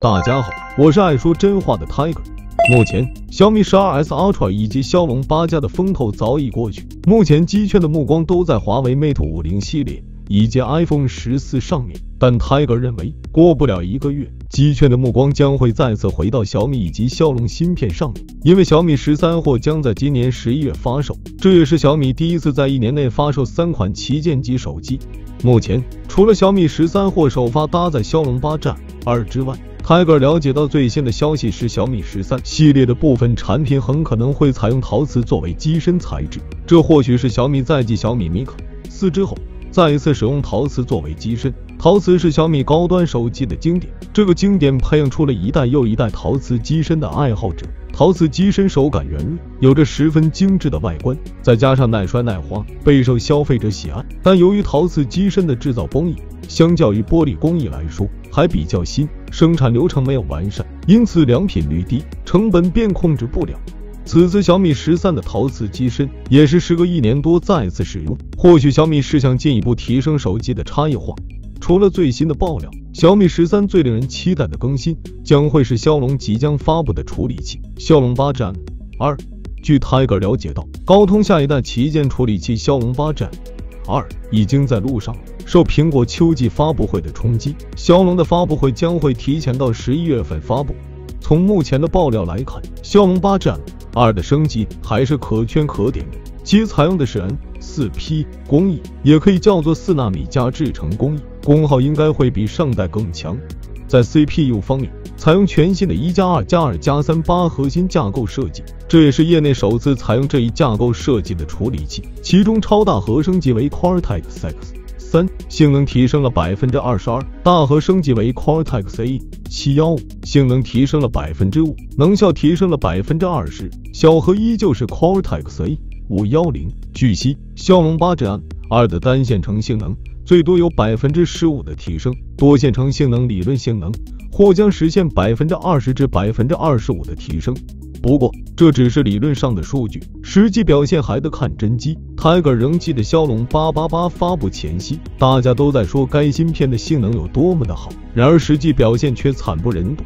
大家好，我是爱说真话的 Tiger。目前，小米十二 S Ultra 以及骁龙八加的风头早已过去，目前机圈的目光都在华为 Mate 五零系列以及 iPhone 十四上面。但 Tiger 认为，过不了一个月，机圈的目光将会再次回到小米以及骁龙芯片上面，因为小米十三或将在今年十一月发售，这也是小米第一次在一年内发售三款旗舰级手机。目前，除了小米十三或首发搭载骁龙八 Gen 二之外，Tiger 了解到最新的消息是，小米十三系列的部分产品很可能会采用陶瓷作为机身材质。这或许是小米在继小米 Mix 四之后，再一次使用陶瓷作为机身。陶瓷是小米高端手机的经典，这个经典培养出了一代又一代陶瓷机身的爱好者。陶瓷机身手感圆润，有着十分精致的外观，再加上耐摔耐滑，备受消费者喜爱。但由于陶瓷机身的制造工艺，相较于玻璃工艺来说还比较新。生产流程没有完善，因此良品率低，成本便控制不了。此次小米十三的陶瓷机身也是时隔一年多再次使用，或许小米是想进一步提升手机的差异化。除了最新的爆料，小米十三最令人期待的更新将会是骁龙即将发布的处理器——骁龙八 Gen 二。据 Tiger 了解到，高通下一代旗舰处理器骁龙八 Gen 二已经在路上。受苹果秋季发布会的冲击，骁龙的发布会将会提前到十一月份发布。从目前的爆料来看，骁龙八 Gen 二的升级还是可圈可点，其采用的是 N 四 P 工艺，也可以叫做四纳米加制程工艺，功耗应该会比上代更强。在 CPU 方面，采用全新的一加二加二加三八核心架构设计，这也是业内首次采用这一架构设计的处理器，其中超大核升级为 Cortex X。三性能提升了百分之二十二，大核升级为 Cortex A 七幺五，性能提升了百分之五，能效提升了百分之二十，小核依旧是 Cortex A 五幺零。据悉，骁龙八 Gen 二的单线程性能最多有百分之十五的提升，多线程性能理论性能或将实现百分之二十至百分之二十五的提升。不过，这只是理论上的数据，实际表现还得看真机。Tiger 仍记得骁龙八八八发布前夕，大家都在说该芯片的性能有多么的好，然而实际表现却惨不忍睹。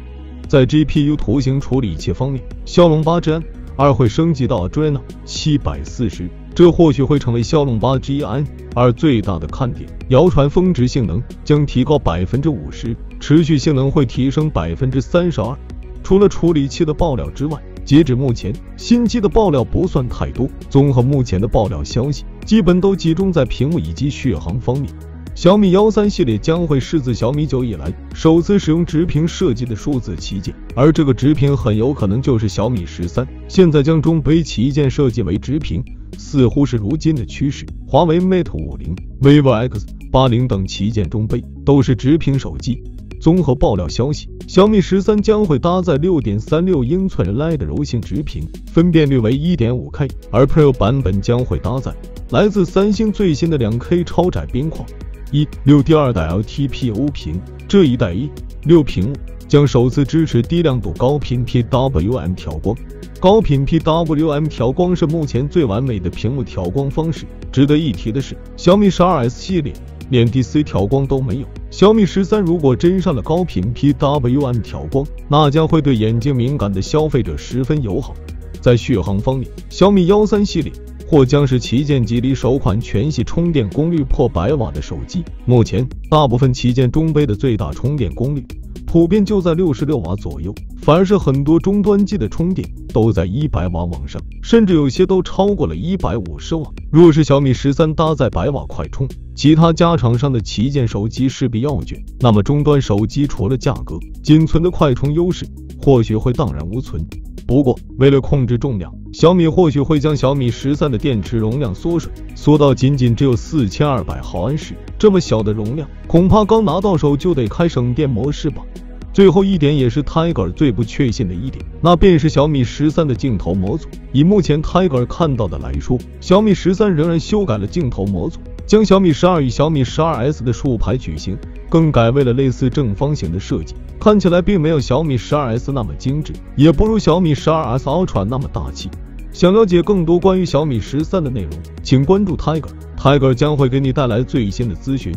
在 GPU 图形处理器方面，骁龙八 Gen 二会升级到 Adreno 七百四十，这或许会成为骁龙八 Gen 二最大的看点。谣传峰值性能将提高百分之五十，持续性能会提升百分之三十二。除了处理器的爆料之外，截止目前，新机的爆料不算太多。综合目前的爆料消息，基本都集中在屏幕以及续航方面。小米幺三系列将会是自小米九以来首次使用直屏设计的数字旗舰，而这个直屏很有可能就是小米十三。现在将中杯旗舰设计为直屏，似乎是如今的趋势。华为 Mate 五零、vivo X 八零等旗舰中杯都是直屏手机。综合爆料消息，小米十三将会搭载六点三六英寸 LED 柔性直屏，分辨率为一点五 K，而 Pro 版本将会搭载来自三星最新的两 K 超窄边框一六第二代 LTPO 屏。这一代一六屏幕将首次支持低亮度高频 PWM 调光。高频 PWM 调光是目前最完美的屏幕调光方式。值得一提的是，小米十二 S 系列。连 DC 调光都没有。小米十三如果真上了高频 PWM 调光，那将会对眼睛敏感的消费者十分友好。在续航方面，小米幺三系列或将是旗舰级里首款全系充电功率破百瓦的手机。目前，大部分旗舰中杯的最大充电功率。普遍就在六十六瓦左右，反而是很多终端机的充电都在一百瓦往上，甚至有些都超过了一百五十瓦。若是小米十三搭载百瓦快充，其他家厂商的旗舰手机势必要卷，那么终端手机除了价格，仅存的快充优势或许会荡然无存。不过，为了控制重量，小米或许会将小米十三的电池容量缩水，缩到仅仅只有四千二百毫安时。这么小的容量，恐怕刚拿到手就得开省电模式吧。最后一点也是 Tiger 最不确信的一点，那便是小米十三的镜头模组。以目前 Tiger 看到的来说，小米十三仍然修改了镜头模组，将小米十二与小米十二 S 的竖排矩形更改为了类似正方形的设计，看起来并没有小米十二 S 那么精致，也不如小米十二 S Ultra 那么大气。想了解更多关于小米十三的内容，请关注 Tiger，Tiger 将会给你带来最新的资讯。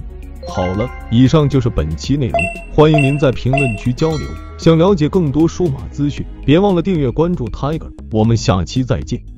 好了，以上就是本期内容，欢迎您在评论区交流。想了解更多数码资讯，别忘了订阅关注 Tiger，我们下期再见。